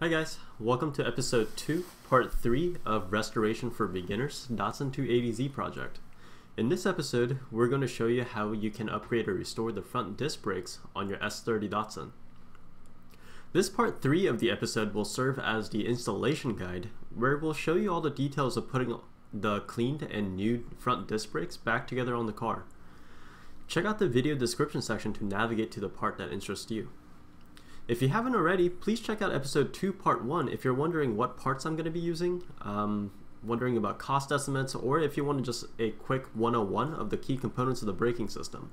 Hi guys, welcome to episode 2, part 3 of Restoration for Beginners Datsun 280Z project. In this episode, we're going to show you how you can upgrade or restore the front disc brakes on your S30 Datsun. This part 3 of the episode will serve as the installation guide, where we'll show you all the details of putting the cleaned and new front disc brakes back together on the car. Check out the video description section to navigate to the part that interests you. If you haven't already, please check out episode 2 part 1 if you're wondering what parts I'm going to be using, um, wondering about cost estimates, or if you want to just a quick 101 of the key components of the braking system.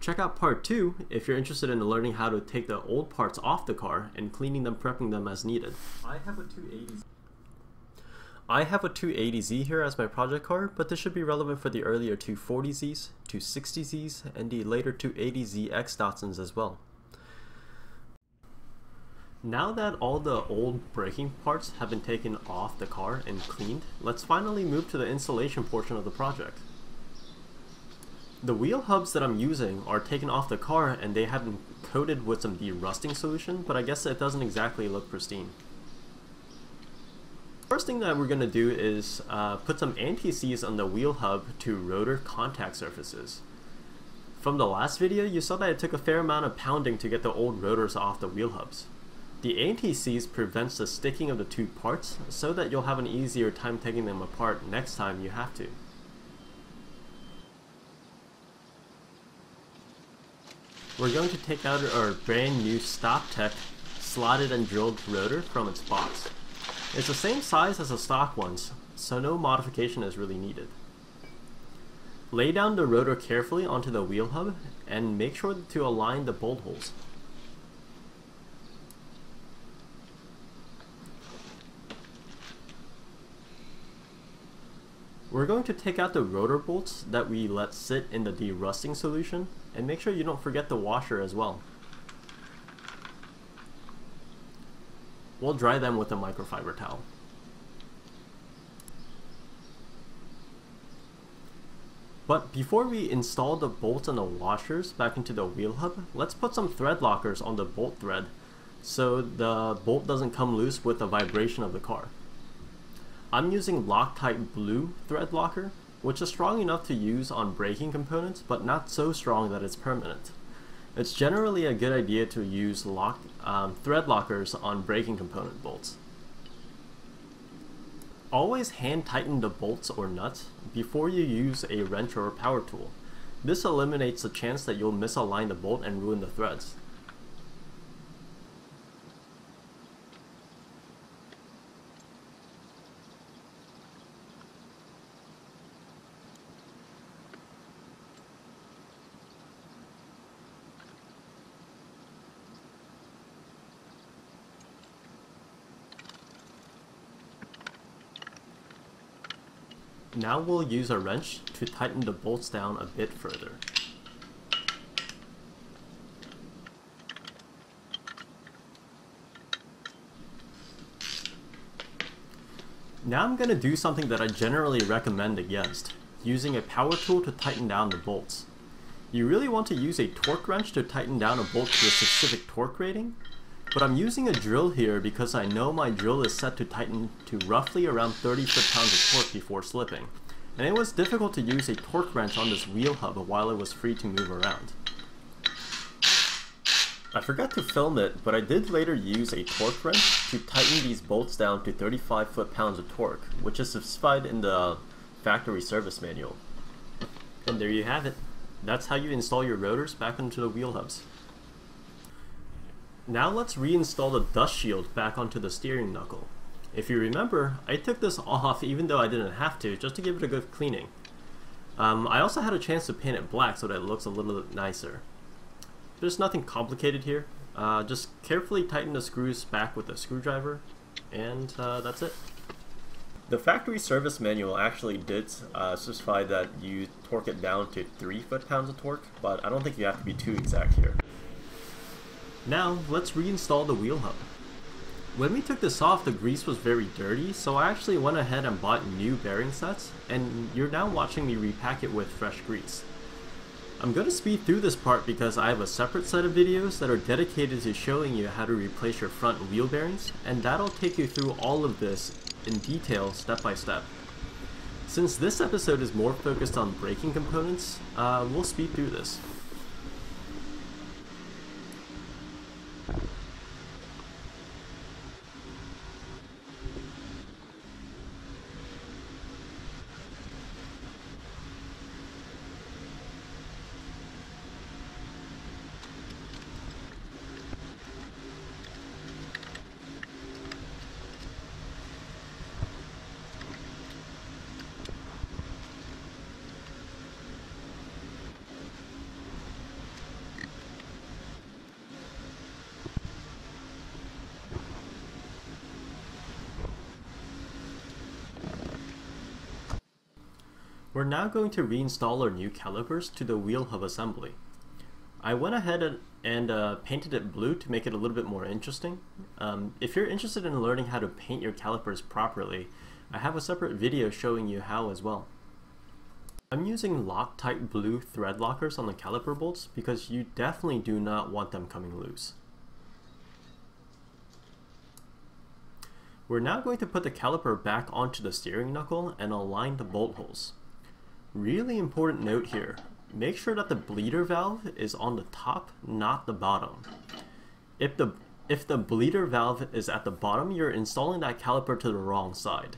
Check out part 2 if you're interested in learning how to take the old parts off the car and cleaning them, prepping them as needed. I have a 280Z. I have a 280Z here as my project car, but this should be relevant for the earlier 240Zs, 260Zs, and the later 280ZX Datsuns as well. Now that all the old braking parts have been taken off the car and cleaned, let's finally move to the installation portion of the project. The wheel hubs that I'm using are taken off the car and they have been coated with some de-rusting solution, but I guess it doesn't exactly look pristine. First thing that we're going to do is uh, put some anti-seize on the wheel hub to rotor contact surfaces. From the last video, you saw that it took a fair amount of pounding to get the old rotors off the wheel hubs. The anti-seize prevents the sticking of the two parts so that you'll have an easier time taking them apart next time you have to. We're going to take out our brand new StopTech slotted and drilled rotor from its box. It's the same size as the stock ones, so no modification is really needed. Lay down the rotor carefully onto the wheel hub and make sure to align the bolt holes. We're going to take out the rotor bolts that we let sit in the de-rusting solution and make sure you don't forget the washer as well. We'll dry them with a microfiber towel. But before we install the bolts and the washers back into the wheel hub, let's put some thread lockers on the bolt thread so the bolt doesn't come loose with the vibration of the car. I'm using Loctite Blue thread locker, which is strong enough to use on braking components, but not so strong that it's permanent. It's generally a good idea to use lock, um, thread lockers on braking component bolts. Always hand tighten the bolts or nuts before you use a wrench or a power tool. This eliminates the chance that you'll misalign the bolt and ruin the threads. Now we'll use a wrench to tighten the bolts down a bit further. Now I'm going to do something that I generally recommend against, using a power tool to tighten down the bolts. You really want to use a torque wrench to tighten down a bolt to a specific torque rating, but I'm using a drill here because I know my drill is set to tighten to roughly around 30 foot-pounds of torque before slipping. And it was difficult to use a torque wrench on this wheel hub while it was free to move around. I forgot to film it, but I did later use a torque wrench to tighten these bolts down to 35 foot-pounds of torque, which is specified in the factory service manual. And there you have it. That's how you install your rotors back into the wheel hubs. Now let's reinstall the dust shield back onto the steering knuckle. If you remember, I took this off even though I didn't have to, just to give it a good cleaning. Um, I also had a chance to paint it black so that it looks a little bit nicer. There's nothing complicated here. Uh, just carefully tighten the screws back with a screwdriver, and uh, that's it. The factory service manual actually did uh, specify that you torque it down to 3 foot-pounds of torque, but I don't think you have to be too exact here. Now, let's reinstall the wheel hub. When we took this off, the grease was very dirty, so I actually went ahead and bought new bearing sets, and you're now watching me repack it with fresh grease. I'm going to speed through this part because I have a separate set of videos that are dedicated to showing you how to replace your front wheel bearings, and that'll take you through all of this in detail step by step. Since this episode is more focused on braking components, uh, we'll speed through this. We're now going to reinstall our new calipers to the wheel hub assembly. I went ahead and, uh, painted it blue to make it a little bit more interesting. Um, if you're interested in learning how to paint your calipers properly, I have a separate video showing you how as well. I'm using Loctite blue thread lockers on the caliper bolts because you definitely do not want them coming loose. We're now going to put the caliper back onto the steering knuckle and align the bolt holes. Really important note here, make sure that the bleeder valve is on the top, not the bottom. If the, if the bleeder valve is at the bottom, you're installing that caliper to the wrong side.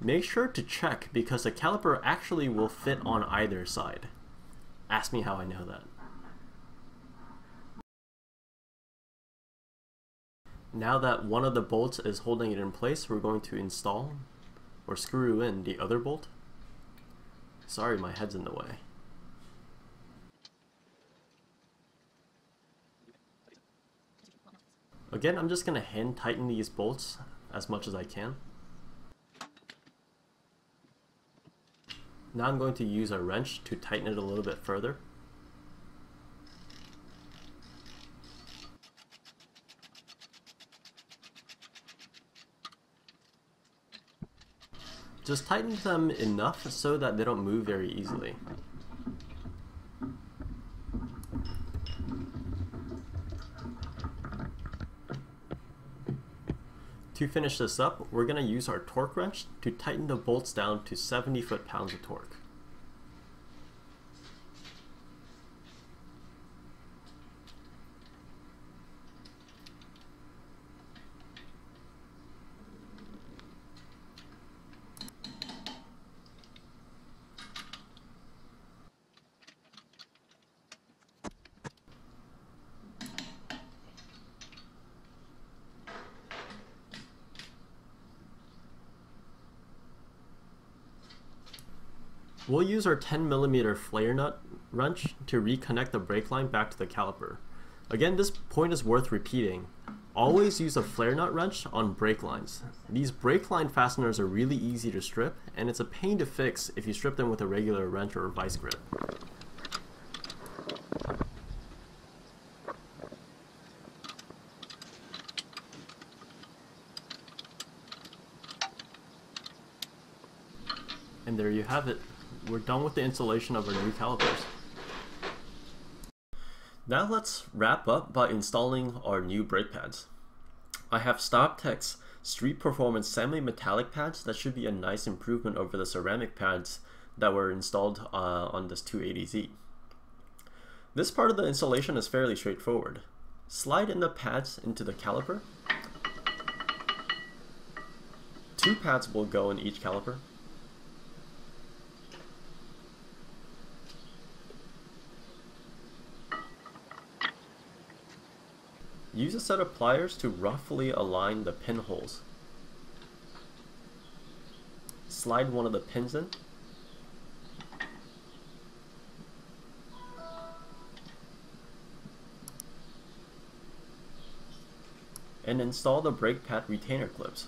Make sure to check because the caliper actually will fit on either side. Ask me how I know that. Now that one of the bolts is holding it in place, we're going to install or screw in the other bolt. Sorry, my head's in the way. Again, I'm just going to hand tighten these bolts as much as I can. Now I'm going to use a wrench to tighten it a little bit further. Just tighten them enough so that they don't move very easily. To finish this up, we're going to use our torque wrench to tighten the bolts down to 70 foot-pounds of torque. We'll use our 10mm flare nut wrench to reconnect the brake line back to the caliper. Again, this point is worth repeating. Always use a flare nut wrench on brake lines. These brake line fasteners are really easy to strip, and it's a pain to fix if you strip them with a regular wrench or vice grip. And there you have it we're done with the installation of our new calipers. Now let's wrap up by installing our new brake pads. I have StopTech's Street Performance semi-metallic pads that should be a nice improvement over the ceramic pads that were installed uh, on this 280Z. This part of the installation is fairly straightforward. Slide in the pads into the caliper. Two pads will go in each caliper. Use a set of pliers to roughly align the pinholes. Slide one of the pins in. And install the brake pad retainer clips.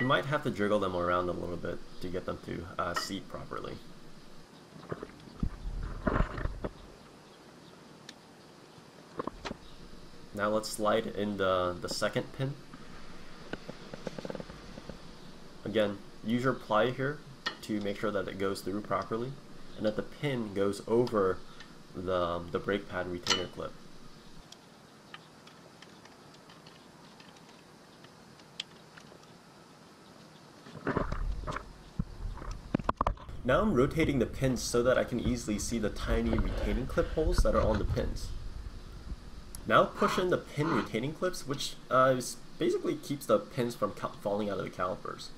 You might have to jiggle them around a little bit to get them to uh, seat properly. Now let's slide in the, the second pin. Again, use your ply here to make sure that it goes through properly and that the pin goes over the, the brake pad retainer clip. Now I'm rotating the pins so that I can easily see the tiny retaining clip holes that are on the pins. Now push in the pin retaining clips, which uh, basically keeps the pins from falling out of the calipers.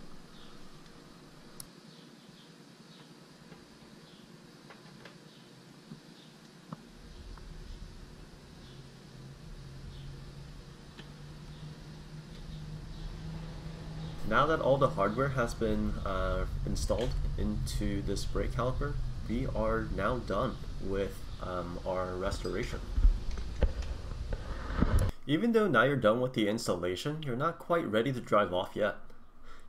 Now that all the hardware has been uh, installed into this brake caliper, we are now done with um, our restoration. Even though now you're done with the installation, you're not quite ready to drive off yet.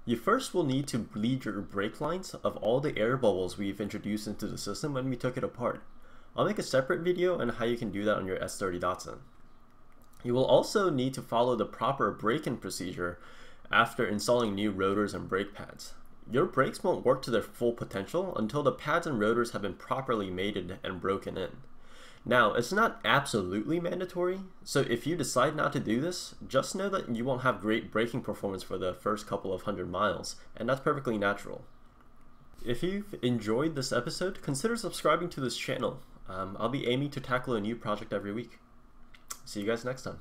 You first will need to bleed your brake lines of all the air bubbles we've introduced into the system when we took it apart. I'll make a separate video on how you can do that on your S30 Datsun. You will also need to follow the proper braking procedure after installing new rotors and brake pads. Your brakes won't work to their full potential until the pads and rotors have been properly mated and broken in. Now, it's not absolutely mandatory, so if you decide not to do this, just know that you won't have great braking performance for the first couple of hundred miles, and that's perfectly natural. If you've enjoyed this episode, consider subscribing to this channel. Um, I'll be aiming to tackle a new project every week. See you guys next time.